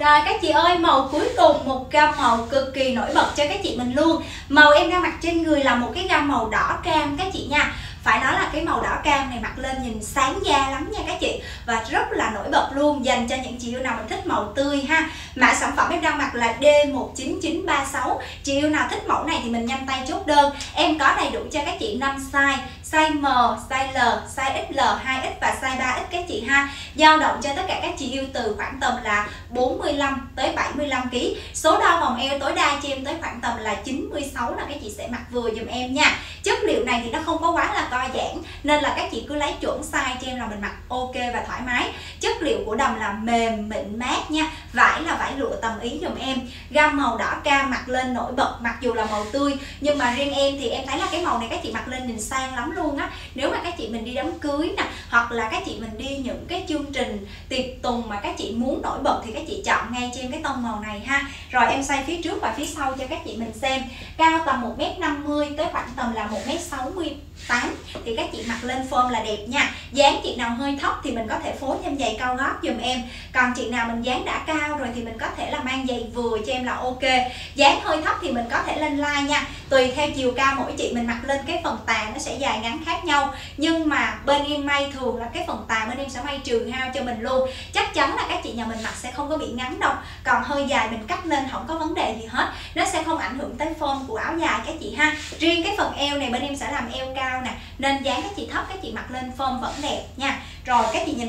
Rồi các chị ơi, màu cuối cùng một gam màu cực kỳ nổi bật cho các chị mình luôn. Màu em đang mặc trên người là một cái gam màu đỏ cam các chị nha. Phải nói là cái màu đỏ cam này mặc lên nhìn sáng da lắm nha các chị. Và rất là nổi bật luôn dành cho những chị yêu nào mình thích màu tươi ha. Mã sản phẩm bếp đang mặc là D19936 chị yêu nào thích mẫu này thì mình nhanh tay chốt đơn. Em có đầy đủ cho các chị 5 size. Size M, size L, size XL, 2X và size 3X các chị ha. Dao động cho tất cả các chị yêu từ khoảng tầm là 45 tới 75 kg số đo vòng eo tối đa cho em tới khoảng tầm là 96 là các chị sẽ mặc vừa dùm em nha. Chất liệu này thì nó không có quá là co giãn nên là các chị cứ lấy chuẩn size cho em là mình mặc ok và thoải mái. Chất liệu của đầm là mềm, mịn mát nha. Vải là vải lụa tầm ý dùm em. Gam màu đỏ cam mặc lên nổi bật, mặc dù là màu tươi. Nhưng mà riêng em thì em thấy là cái màu này các chị mặc lên nhìn sang lắm luôn á. Nếu mà các chị mình đi đám cưới nè, hoặc là các chị mình đi những cái chương trình tiệc tùng mà các chị muốn nổi bật thì các chị chọn ngay trên cái tông màu này ha. Rồi em xoay phía trước và phía sau cho các chị mình xem. Cao tầm 1m50 tới khoảng tầm là 1m68 thì các chị mặc lên form là đẹp nha. Dáng chị nào hơi thấp thì mình có thể phối thêm giày cao gót dùm em. Còn chị nào mình dáng đã cao rồi thì mình có thể là mang giày vừa cho em là ok. Dáng hơi thấp thì mình có thể lên like nha. Tùy theo chiều cao mỗi chị mình mặc lên cái phần tà nó sẽ dài ngắn khác nhau. Nhưng mà bên em may thường là cái phần tà bên em sẽ may trừ hao cho mình luôn. Chắc chắn là các chị nhà mình mặc sẽ không có bị ngắn đâu. Còn hơi dài mình cắt lên không có vấn đề gì hết. Nó sẽ không ảnh hưởng tới form của áo dài các chị ha. Riêng cái phần eo này bên em sẽ làm eo cao nè nên dáng các chị thấp các chị mặc lên form vẫn đẹp nha. Rồi các chị nhìn